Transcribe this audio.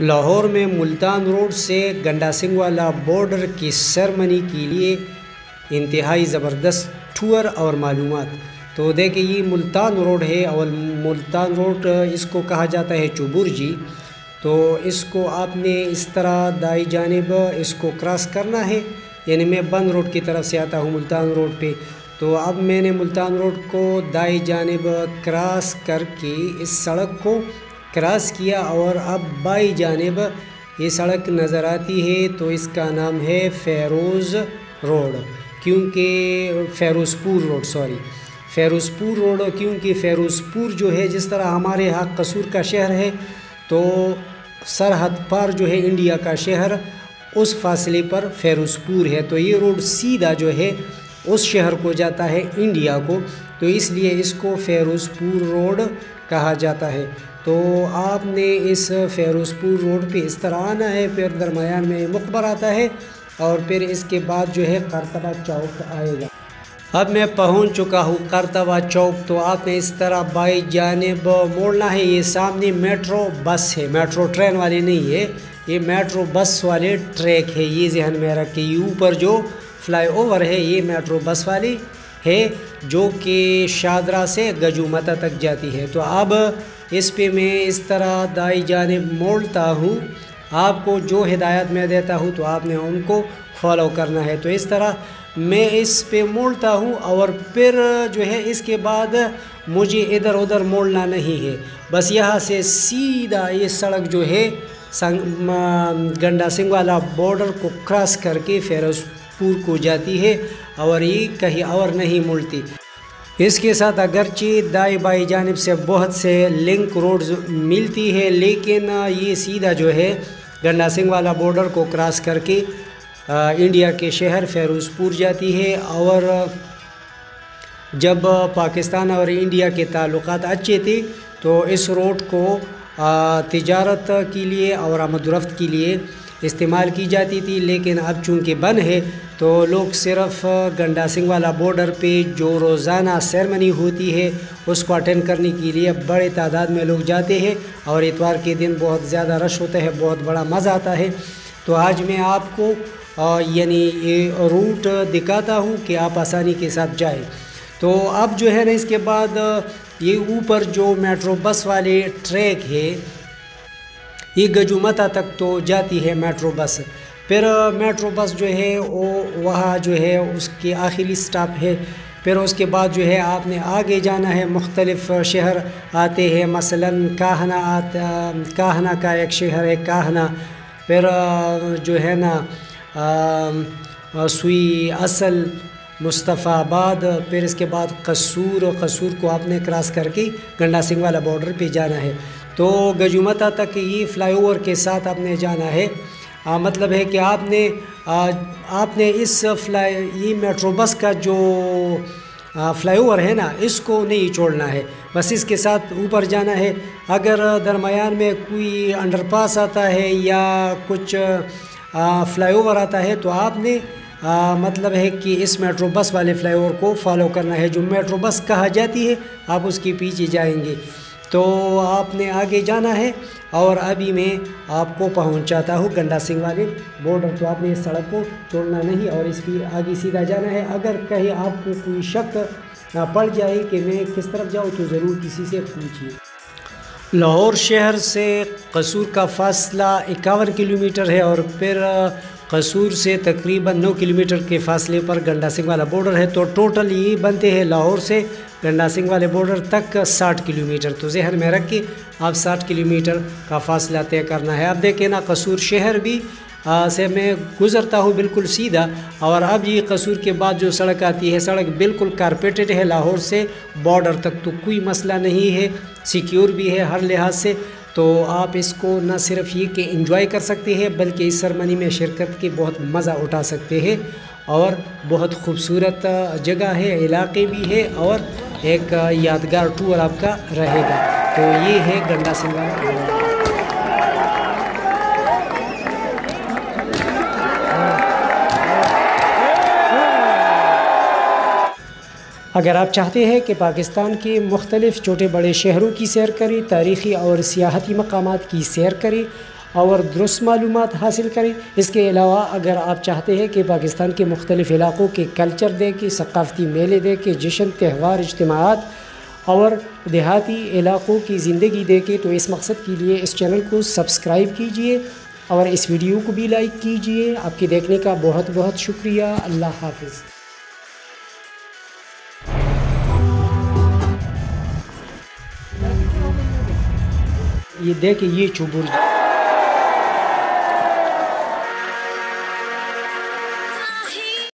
लाहौर में मुल्तान रोड से गंडा सिंह वाला बॉर्डर की सरमनी के लिए इंतहाई ज़बरदस्त टूर और मालूम तो देखिए, ये मुल्तान रोड है और मुल्तान रोड इसको कहा जाता है चुबुर जी। तो इसको आपने इस तरह दाई जानब इसको क्रॉस करना है। यानी मैं बंद रोड की तरफ़ से आता हूँ मुल्तान रोड पे। तो अब मैंने मुल्तान रोड को दाई जानब क्रॉस करके इस सड़क को क्रॉस किया और अब बाई जानब ये सड़क नज़र आती है तो इसका नाम है फ़ेरोज़ रोड, क्योंकि Ferozepur road sorry Ferozepur road, क्योंकि फ़ेरोज़पुर जो है, जिस तरह हमारे यहाँ कसूर का शहर है तो सरहद पर जो है इंडिया का शहर, उस फासले पर फ़ेरोज़पुर है। तो ये रोड सीधा जो है, उस शहर को जाता है, इंडिया को तो इसलिए इसको फ़ेरोज़पुर रोड कहा जाता है। तो आपने इस फ़ेरोज़पुर रोड पे इस तरह आना है, फिर दरमियान में मकबर आता है और फिर इसके बाद जो है करतबा चौक आएगा। अब मैं पहुँच चुका हूँ करतबा चौक तो आपने इस तरह बाई जानब मोड़ना है। ये सामने मेट्रो बस है, मेट्रो ट्रेन वाली नहीं है, ये मेट्रो बस वाले ट्रैक है। ये जहन में रखे ये ऊपर जो फ्लाई ओवर है, ये मेट्रो बस वाली है, जो कि शादरा से गजूमता तक जाती है। तो अब इस पे मैं इस तरह दाई जानब मोड़ता हूँ। आपको जो हिदायत मैं देता हूँ तो आपने उनको फॉलो करना है। तो इस तरह मैं इस पे मोड़ता हूँ और फिर जो है, इसके बाद मुझे इधर उधर मोड़ना नहीं है। बस यहाँ से सीधा ये सड़क जो है गंडा सिंह वाला बॉर्डर को क्रॉस करके फ़िरोज़पुर को जाती है और ये कहीं और नहीं मुड़ती। इसके साथ अगरचे दाई बाई जानब से बहुत से लिंक रोड्स मिलती है, लेकिन ये सीधा जो है गंडा सिंह वाला बॉर्डर को क्रॉस करके इंडिया के शहर फ़िरोज़पुर जाती है और जब पाकिस्तान और इंडिया के ताल्लुक़ अच्छे थे तो इस रोड को तिजारत के लिए और आमदरफ्त के लिए इस्तेमाल की जाती थी, लेकिन अब चूँकि बंद है तो लोग सिर्फ़ गंडा सिंह वाला बॉर्डर पे जो रोज़ाना सेरमनी होती है, उसको अटेंड करने के लिए बड़े तादाद में लोग जाते हैं और इतवार के दिन बहुत ज़्यादा रश होता है, बहुत बड़ा मज़ा आता है। तो आज मैं आपको यानी रूट दिखाता हूँ कि आप आसानी के साथ जाए। तो अब जो है ना, इसके बाद ये ऊपर जो मेट्रो बस वाले ट्रैक है ये गजुमता तक तो जाती है मेट्रो बस। फिर मेट्रो बस जो है, वो वहाँ जो है, उसके आखिरी स्टॉप है। फिर उसके बाद जो है, आपने आगे जाना है, मुख्तलिफ़ शहर आते हैं, मसलन काहना आता काहना का एक शहर है, काहना। फिर जो है ना सुई असल मुस्तफ़ाबाद, फिर इसके बाद कसूर कसूर को आपने क्रॉस करके गंडा सिंह वाला बॉर्डर पे जाना है। तो गजुमता तक ये फ्लाईओवर के साथ आपने जाना है। आ, मतलब है कि आपने आ, आपने इस फ्लाई ये मेट्रो बस का जो फ्लाईओवर है ना इसको नहीं छोड़ना है। बस इसके साथ ऊपर जाना है। अगर दरमियान में कोई अंडरपास आता है या कुछ फ्लाईओवर आता है तो आपने आ, मतलब है कि इस मेट्रो बस वाले फ्लाईओवर को फॉलो करना है। जो मेट्रो बस कहा जाती है आप उसके पीछे जाएँगे। तो आपने आगे जाना है और अभी मैं आपको पहुंचाता हूँ गंडा सिंह वाले बॉर्डर तो आपने इस सड़क को तोड़ना नहीं और इसकी आगे सीधा जाना है। अगर कहीं आपको कोई शक पड़ जाए कि मैं किस तरफ़ जाऊँ तो ज़रूर किसी से पूछिए। लाहौर शहर से कसूर का फासला इक्यावन किलोमीटर है और फिर कसूर से तकरीबन नौ किलोमीटर के फासले पर गंडा सिंह वाला बॉर्डर है। तो टोटल ये बनते हैं लाहौर से गंडा सिंह वाले बॉर्डर तक 60 किलोमीटर। तो जहन में रख के आप 60 किलोमीटर का फासला तय करना है। अब देखें ना, कसूर शहर भी से मैं गुज़रता हूँ बिल्कुल सीधा और अब ये कसूर के बाद जो सड़क आती है, सड़क बिल्कुल कारपेटेड है लाहौर से बॉर्डर तक तो कोई मसला नहीं है सिक्योर भी है हर लिहाज से। तो आप इसको न सिर्फ़ ये कि इंजॉय कर सकते हैं, बल्कि इस सरमनी में शिरकत के बहुत मज़ा उठा सकते हैं और बहुत खूबसूरत जगह है, इलाके भी है और एक यादगार टूर आपका रहेगा। तो ये है गंडा सिंगा अगर आप चाहते हैं कि पाकिस्तान के मुख्तलिफ़ छोटे बड़े शहरों की सैर करें, तारीख़ी और सियाहती मकाम की सैर करें और दुरुस्त मालूम हासिल करें। इसके अलावा अगर आप चाहते हैं कि पाकिस्तान के मुख्तलिफ़ इलाक़ों के कल्चर देखें सकाफ़ती मेले देखें जश्न, त्यौहार इज्तमात और देहाती इलाक़ों की ज़िंदगी देखें तो इस मकसद के लिए इस चैनल को सब्सक्राइब कीजिए और इस वीडियो को भी लाइक कीजिए। आपके देखने का बहुत बहुत शुक्रिया। अल्लाह हाफिज़। ये देखिए ये चुबुर